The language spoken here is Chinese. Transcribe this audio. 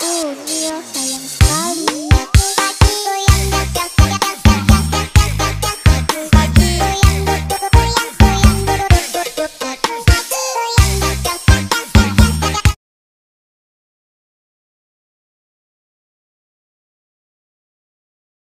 哦我最